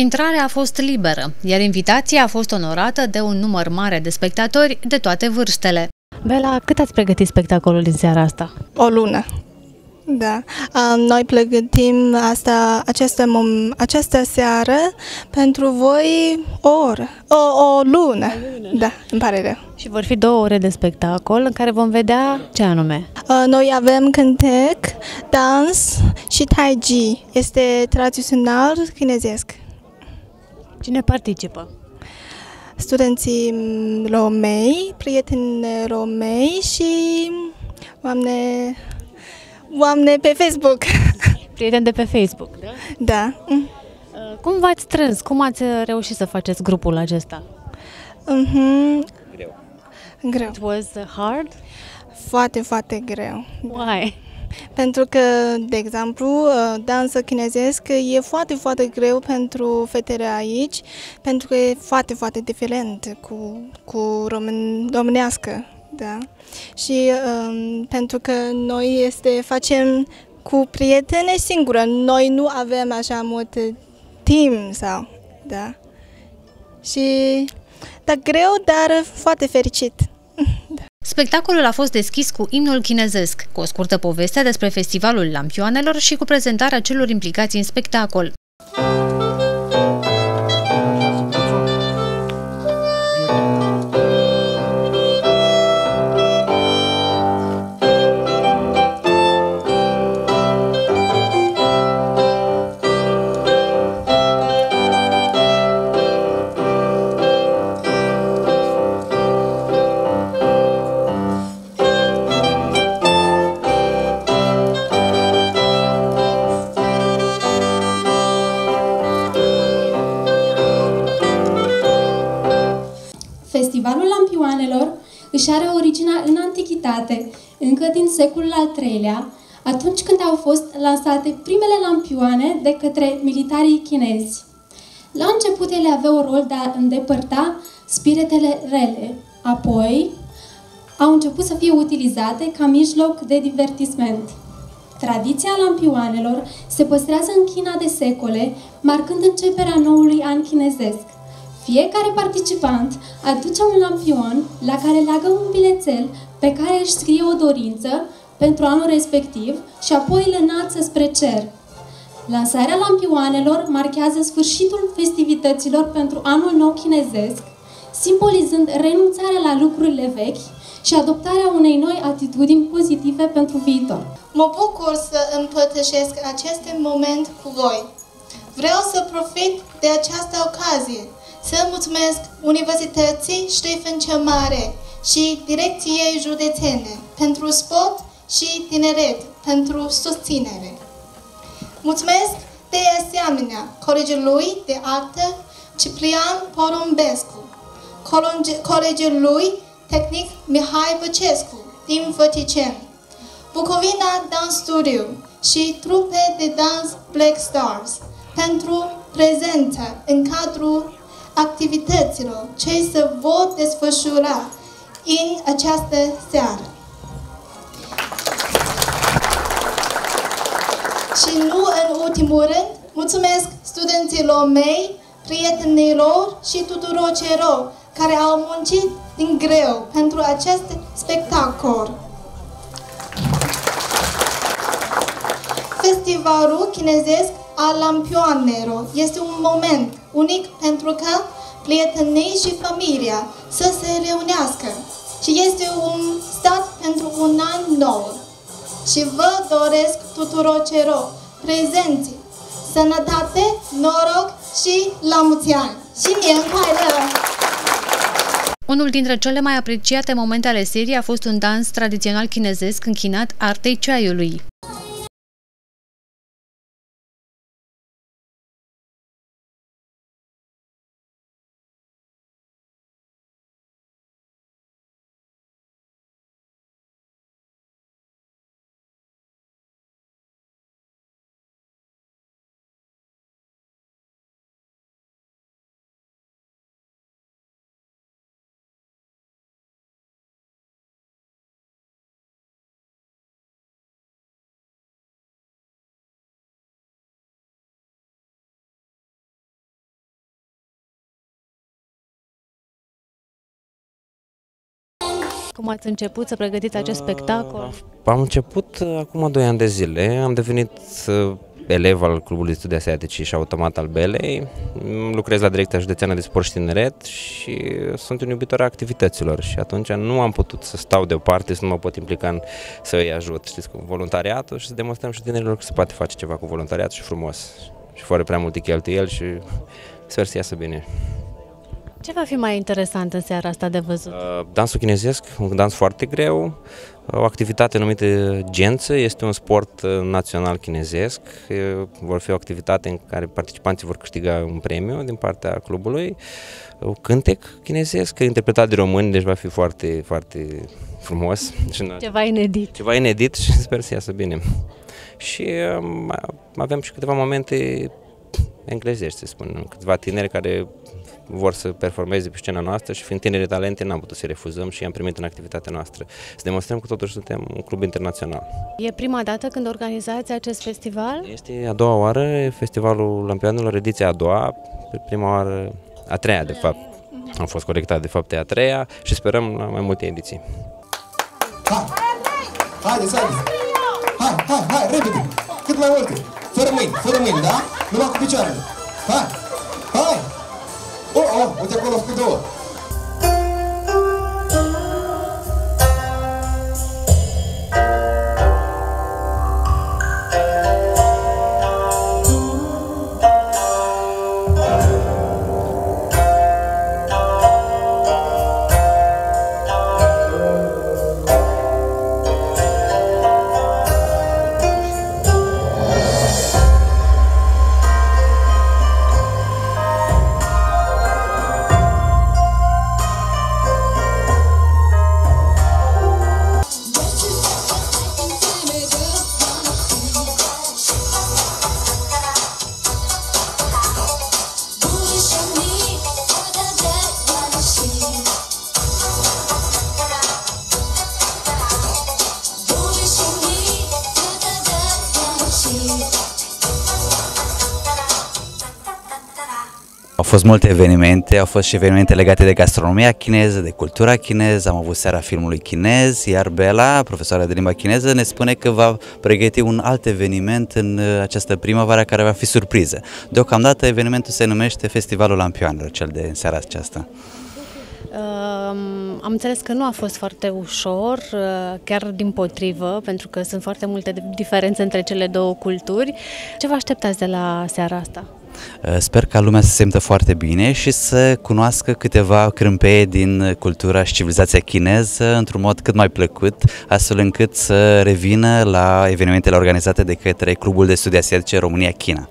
Intrarea a fost liberă, iar invitația a fost onorată de un număr mare de spectatori de toate vârstele. Bela, cât ați pregătit spectacolul din seara asta? O lună. Da. Um, noi pregătim asta, această, mom, această seară pentru voi o oră, o, o lună. O lună. Da, îmi pare rău. Și vor fi două ore de spectacol în care vom vedea ce anume? Uh, noi avem cântec, dans și tai chi. Este tradițional chinezesc. Cine participă? Studenții romei, prieteni romei și oameni, oameni pe Facebook. Prieteni de pe Facebook, da? Da. Uh, cum v-ați strâns? Cum ați reușit să faceți grupul acesta? Mm-hmm. Greu. Greu. It was hard? Foarte, foarte greu. Why? Pentru că, de exemplu, uh, dansă chinezesc e foarte, foarte greu pentru fetele aici, pentru că e foarte, foarte diferent cu, cu român, românească. Da? Și um, pentru că noi este, facem cu prietene singură, noi nu avem așa mult timp sau, da? Și, dar greu, dar foarte fericit. Da. Spectacolul a fost deschis cu imnul chinezesc, cu o scurtă poveste despre festivalul lampioanelor și cu prezentarea celor implicați în spectacol. Festivalul Lampioanelor își are originea în antichitate, încă din secolul al III-lea, atunci când au fost lansate primele lampioane de către militarii chinezi. La început ele aveau rol de a îndepărta spiritele rele, apoi au început să fie utilizate ca mijloc de divertisment. Tradiția lampioanelor se păstrează în China de secole, marcând începerea noului an chinezesc. Fiecare participant aduce un lampion la care leagă un bilețel pe care își scrie o dorință pentru anul respectiv și apoi îl înalță spre cer. Lansarea lampioanelor marchează sfârșitul festivităților pentru anul nou chinezesc, simbolizând renunțarea la lucrurile vechi și adoptarea unei noi atitudini pozitive pentru viitor. Mă bucur să împărtășesc acest moment cu voi. Vreau să profit de această ocazie să mulțumesc Universității Ștefan cel Mare și Direcției Județene pentru sport și tineret pentru susținere. Mulțumesc de asemenea Colegiului de Artă Ciprian Porumbescu, Colegiului Tehnic Mihai Băcescu din Văticen, Bucovina Dance Studio și trupe de dans Black Stars pentru prezența în cadrul activităților ce se vor desfășura în această seară. Și nu în ultimul rând, mulțumesc studenților mei, prietenilor și tuturor celor care au muncit din greu pentru acest spectacol. Festivalul chinezesc al lampioanelor este un moment unic pentru că prietenii și familia să se reunească și este un stat pentru un an nou. Și vă doresc tuturor celor prezenți sănătate, noroc și la mulți ani. Și mie în Unul dintre cele mai apreciate momente ale serii a fost un dans tradițional chinezesc închinat artei ceaiului. Cum ați început să pregătiți acest spectacol? Am început uh, acum 2 ani de zile, am devenit uh, elev al Clubului de Studii Asiatice și automat al Belei. Mm, Lucrez la Direcția Județeană de Sport și Tineret și sunt un iubitor a activităților și atunci nu am putut să stau deoparte, să nu mă pot implica în să îi ajut, știți, cu voluntariatul și să demonstrăm și tinerilor că se poate face ceva cu voluntariat și frumos și fără prea multe cheltuieli și sper să iasă bine. Ce va fi mai interesant în seara asta de văzut? Uh, Dansul chinezesc, un dans foarte greu, o activitate numită gență, este un sport uh, național chinezesc, Uh, vor fi o activitate în care participanții vor câștiga un premiu din partea clubului, un cântec chinezesc, interpretat de români, deci va fi foarte, foarte frumos. Și în- Ceva inedit. ceva inedit și sper să iasă bine. Și um, avem și câteva momente englezești, să spun, câțiva tineri care vor să performeze pe scena noastră și fiind tineri de talente n-am putut să refuzăm și i-am primit în activitatea noastră. Să demonstrăm că totuși suntem un club internațional. E prima dată când organizați acest festival? Este a doua oară, e Festivalul Lampianelor, ediția a doua, pe prima oară, a treia de fapt. Am fost corectat, de fapt e a treia și sperăm la mai multe ediții. Hai! Haideți, haideți! Hai, hai, hai, repede! Cât mai multe! Fără mâini, fără mâini, da? Numai cu picioarele! Hai! Hai! o, o te-a acolo făcut două. Fost multe evenimente, au fost și evenimente legate de gastronomia chineză, de cultura chineză, am avut seara filmului chinez, iar Bela, profesoara de limba chineză, ne spune că va pregăti un alt eveniment în uh, această primăvară care va fi surpriză. Deocamdată evenimentul se numește Festivalul Lampioanelor, cel de în seara aceasta. Um, am înțeles că nu a fost foarte ușor, uh, chiar din potrivă, pentru că sunt foarte multe diferențe între cele două culturi. Ce vă așteptați de la seara asta? Uh, Sper ca lumea să se simtă foarte bine și să cunoască câteva crâmpeie din cultura și civilizația chineză într-un mod cât mai plăcut, astfel încât să revină la evenimentele organizate de către Clubul de Studii Asiatice România-China.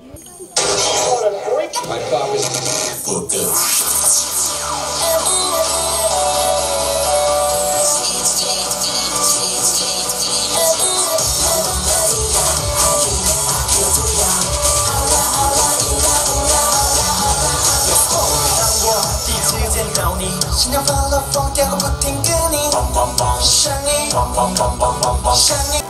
声音。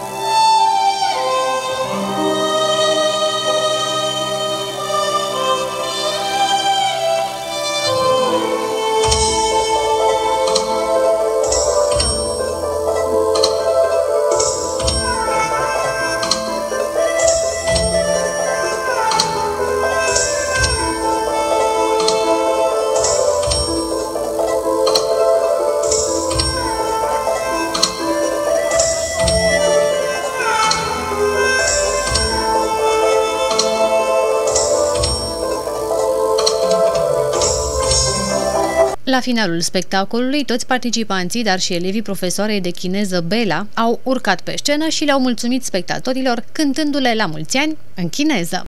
La finalul spectacolului, toți participanții, dar și elevii profesoarei de chineză Bela, au urcat pe scenă și le-au mulțumit spectatorilor cântându-le la mulți ani în chineză.